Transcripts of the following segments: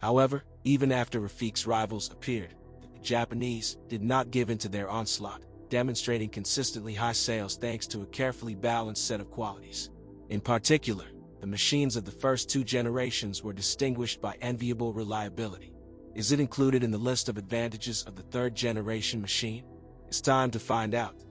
However, even after Rafiq's rivals appeared, the Japanese did not give in to their onslaught, demonstrating consistently high sales thanks to a carefully balanced set of qualities. In particular, the machines of the first two generations were distinguished by enviable reliability. Is it included in the list of advantages of the third generation machine? It's time to find out.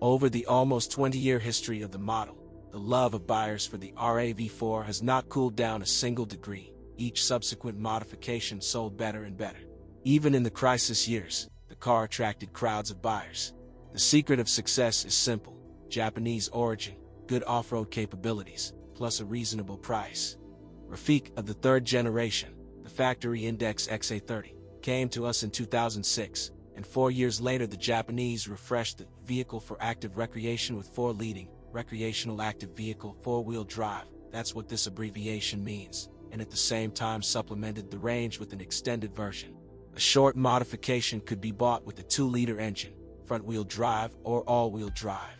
Over the almost 20-year history of the model, the love of buyers for the RAV4 has not cooled down a single degree. Each subsequent modification sold better and better. Even in the crisis years, the car attracted crowds of buyers. The secret of success is simple. Japanese origin, good off-road capabilities, plus a reasonable price. Rafik of the third generation, the factory index XA30, came to us in 2006, and four years later the Japanese refreshed the vehicle for active recreation with four leading recreational active vehicle four-wheel drive. That's what this abbreviation means, and at the same time supplemented the range with an extended version. A short modification could be bought with a 2-liter engine, front-wheel drive or all-wheel drive.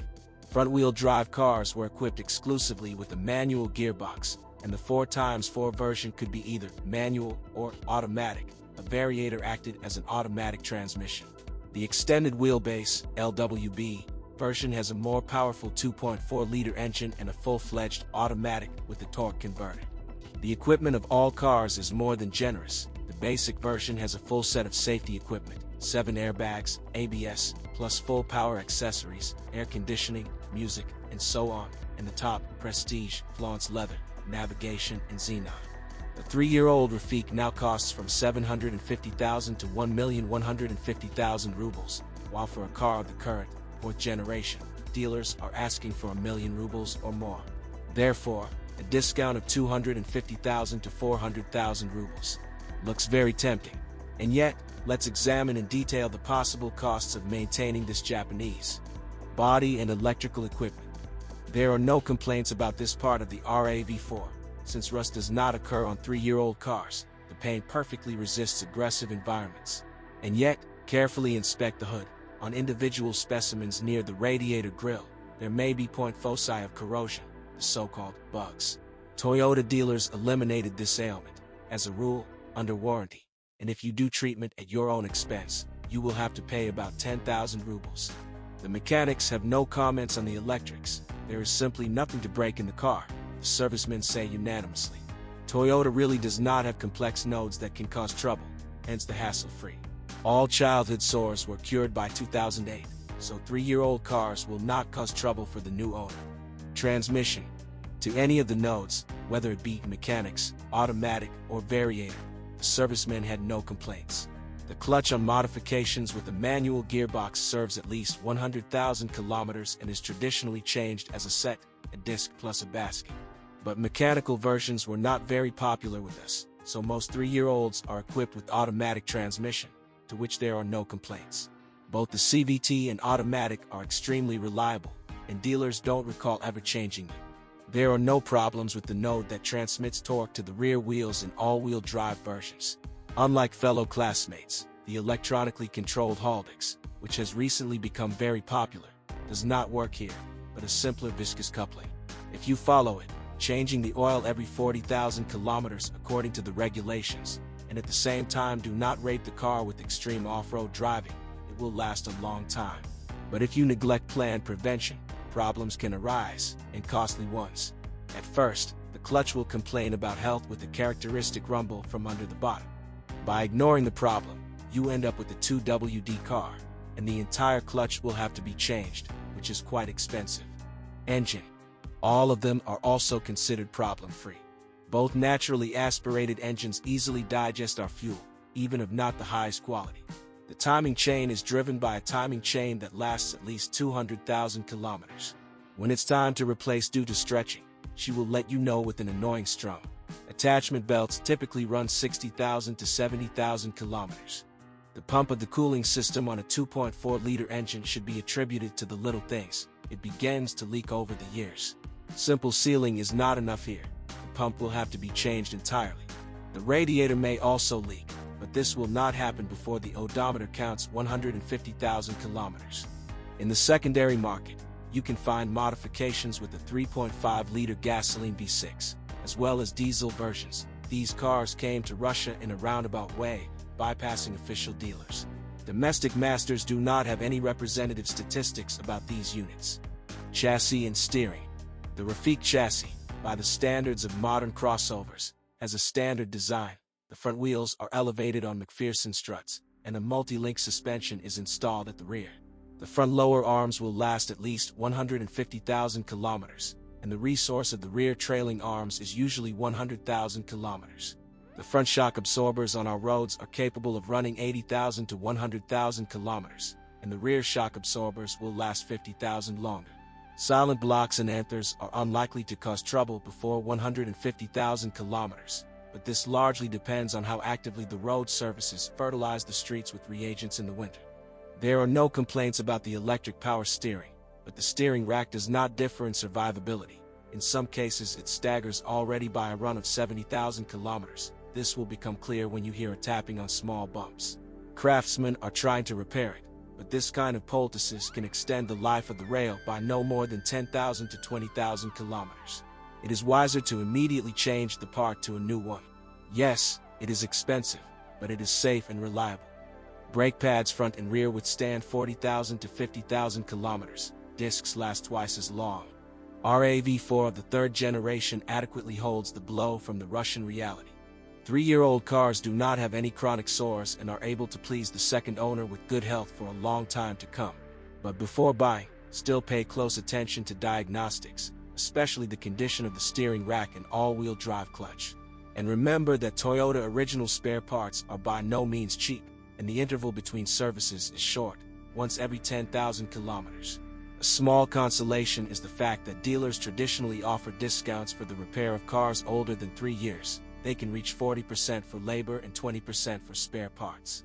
Front-wheel drive cars were equipped exclusively with a manual gearbox, and the 4x4 version could be either manual or automatic. A variator acted as an automatic transmission. The extended wheelbase, LWB, version has a more powerful 2.4-liter engine and a full-fledged automatic with a torque converter. The equipment of all cars is more than generous. The basic version has a full set of safety equipment, 7 airbags, ABS, plus full power accessories, air conditioning, music, and so on, and the top, prestige, flaunts leather, navigation, and xenon. The three-year-old Rafiq now costs from 750,000 to 1,150,000 rubles, while for a car of the current, fourth generation, dealers are asking for a million rubles or more. Therefore, a discount of 250,000 to 400,000 rubles. Looks very tempting. And yet, let's examine in detail the possible costs of maintaining this Japanese body and electrical equipment. There are no complaints about this part of the RAV4. Since rust does not occur on three-year-old cars, the paint perfectly resists aggressive environments. And yet, carefully inspect the hood. On individual specimens near the radiator grill, there may be point foci of corrosion, the so-called bugs. Toyota dealers eliminated this ailment, as a rule, under warranty. And if you do treatment at your own expense, you will have to pay about 10,000 rubles. The mechanics have no comments on the electrics. There is simply nothing to break in the car, the servicemen say unanimously. Toyota really does not have complex nodes that can cause trouble, hence the hassle-free. All childhood sores were cured by 2008, so three-year-old cars will not cause trouble for the new owner. Transmission. To any of the nodes, whether it be mechanics, automatic, or variator, the servicemen had no complaints. The clutch on modifications with a manual gearbox serves at least 100,000 kilometers and is traditionally changed as a set, a disc plus a basket. But mechanical versions were not very popular with us, so most three-year-olds are equipped with automatic transmission, to which there are no complaints. Both the CVT and automatic are extremely reliable, and dealers don't recall ever changing them. There are no problems with the node that transmits torque to the rear wheels in all-wheel drive versions. Unlike fellow classmates, the electronically controlled Haldex, which has recently become very popular, does not work here, but a simpler viscous coupling. If you follow it, changing the oil every 40,000 kilometers according to the regulations, and at the same time do not rate the car with extreme off-road driving, it will last a long time. But if you neglect planned prevention, problems can arise, and costly ones. At first, the clutch will complain about health with a characteristic rumble from under the bottom. By ignoring the problem, you end up with a 2WD car, and the entire clutch will have to be changed, which is quite expensive. Engine. All of them are also considered problem-free. Both naturally aspirated engines easily digest our fuel, even if not the highest quality. The timing chain is driven by a timing chain that lasts at least 200,000 kilometers. When it's time to replace due to stretching, she will let you know with an annoying strum. Attachment belts typically run 60,000 to 70,000 kilometers. The pump of the cooling system on a 2.4-liter engine should be attributed to the little things. It begins to leak over the years. Simple sealing is not enough here. The pump will have to be changed entirely. The radiator may also leak, but this will not happen before the odometer counts 150,000 kilometers. In the secondary market, you can find modifications with a 3.5-liter gasoline V6 as well as diesel versions, these cars came to Russia in a roundabout way, bypassing official dealers. Domestic masters do not have any representative statistics about these units. Chassis and steering. The Rafik chassis, by the standards of modern crossovers, has a standard design. The front wheels are elevated on McPherson struts, and a multi-link suspension is installed at the rear. The front lower arms will last at least 150,000 kilometers, and the resource of the rear trailing arms is usually 100,000 kilometers. The front shock absorbers on our roads are capable of running 80,000 to 100,000 kilometers, and the rear shock absorbers will last 50,000 longer. Silent blocks and anthers are unlikely to cause trouble before 150,000 kilometers, but this largely depends on how actively the road surfaces fertilize the streets with reagents in the winter. There are no complaints about the electric power steering, but the steering rack does not differ in survivability. In some cases, it staggers already by a run of 70,000 kilometers. This will become clear when you hear a tapping on small bumps. Craftsmen are trying to repair it, but this kind of poultices can extend the life of the rail by no more than 10,000 to 20,000 kilometers. It is wiser to immediately change the part to a new one. Yes, it is expensive, but it is safe and reliable. Brake pads front and rear withstand 40,000 to 50,000 kilometers. Discs last twice as long. RAV4 of the third generation adequately holds the blow from the Russian reality. Three-year-old cars do not have any chronic sores and are able to please the second owner with good health for a long time to come. But before buying, still pay close attention to diagnostics, especially the condition of the steering rack and all-wheel drive clutch. And remember that Toyota original spare parts are by no means cheap, and the interval between services is short, once every 10,000 kilometers. A small consolation is the fact that dealers traditionally offer discounts for the repair of cars older than three years, they can reach 40% for labor and 20% for spare parts.